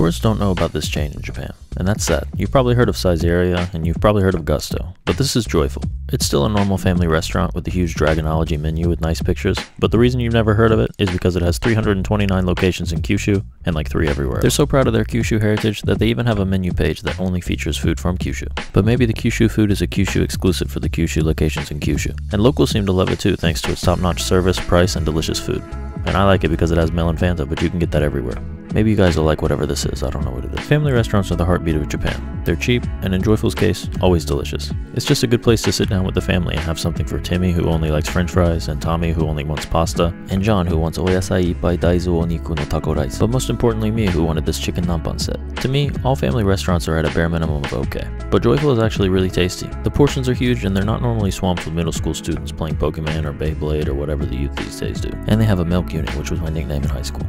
Tourists don't know about this chain in Japan, and that's that. You've probably heard of Saizeriya, and you've probably heard of Gusto, but this is Joyful. It's still a normal family restaurant with a huge Dragonology menu with nice pictures, but the reason you've never heard of it is because it has 329 locations in Kyushu and like 3 everywhere. They're so proud of their Kyushu heritage that they even have a menu page that only features food from Kyushu. But maybe the Kyushu food is a Kyushu exclusive for the Kyushu locations in Kyushu. And locals seem to love it too thanks to its top-notch service, price, and delicious food. And I like it because it has melon Fanta, but you can get that everywhere. Maybe you guys will like whatever this is, I don't know what it is. Family restaurants are the heartbeat of Japan. They're cheap, and in Joyful's case, always delicious. It's just a good place to sit down with the family and have something for Timmy, who only likes french fries, and Tommy, who only wants pasta, and John, who wants oyasai ippai daizu oniku no taco rice. But most importantly, me, who wanted this chicken nanban set. To me, all family restaurants are at a bare minimum of okay. But Joyful is actually really tasty. The portions are huge, and they're not normally swamped with middle school students playing Pokemon or Beyblade or whatever the youth these days do. And they have a milk unit, which was my nickname in high school.